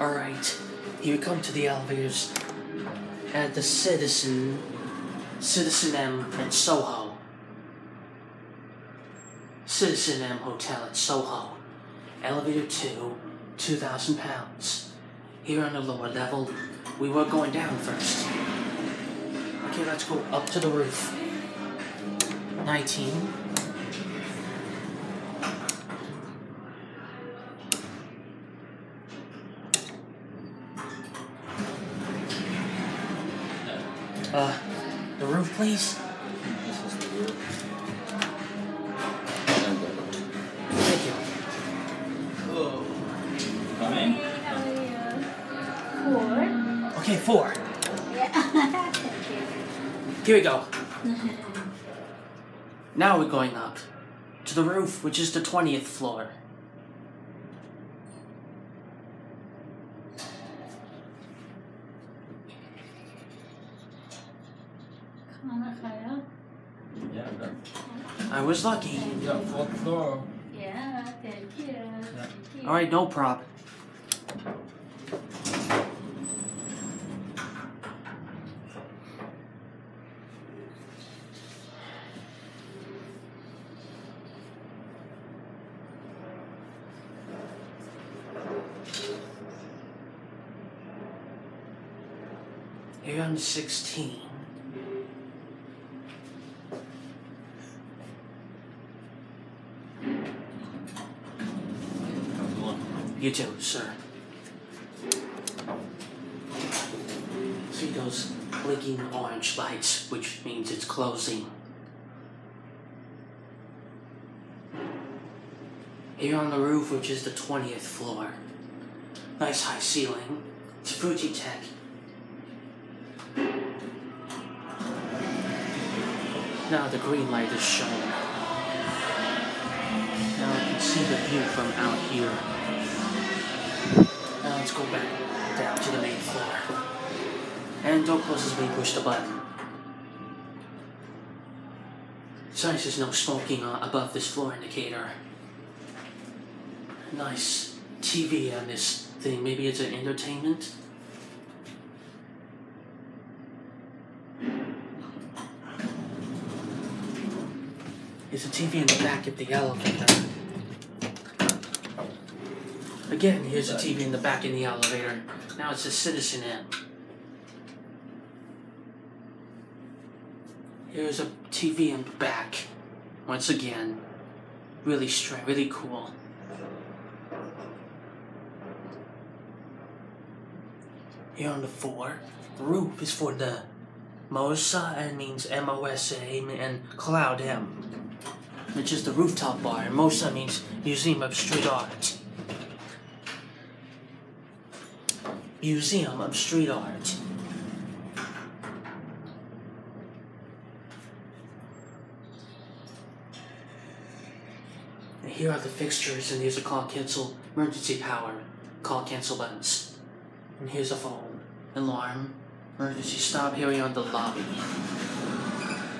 Alright, we come to the elevators at the Citizen, CitizenM in Soho. CitizenM Hotel at Soho. Elevator 2, 2,000 pounds. Here on the lower level, we were going down first. Okay, let's go up to the roof. 19. Uh, the roof, please. This is the roof. And the roof. Thank you. Coming? Four. Okay, four. Yeah. Here we go. Now we're going up to the roof, which is the 20th floor. Kana kaya? Yeah, that. I was lucky. Yeah, fourth floor. Yeah, thank you. Thank you. Alright, no prob. Here I'm 16. You too, sir. See those blinking orange lights, which means it's closing. Here on the roof, which is the 20th floor. Nice high ceiling. It's Fujitec. Now the green light is shown. Now I can see the view from out here. Now let's go back down to the main floor. And don't close as we push the button. Sorry, there's no smoking uh, above this floor indicator. Nice TV on this thing. Maybe it's an entertainment. There's a TV in the back of the elevator. Again, here's a TV in the back of the elevator. Now it's a CitizenM. Here's a TV in the back. Once again, really straight, really cool. Here on the floor, the roof is for the MOSA and means M-O-S-A and Cloud M, which is the rooftop bar. And MOSA means Museum of Street Art. Museum of Street Art. And here are the fixtures, and here's a call cancel emergency power, call cancel buttons. And here's a phone, alarm, emergency stop. Here we are in the lobby.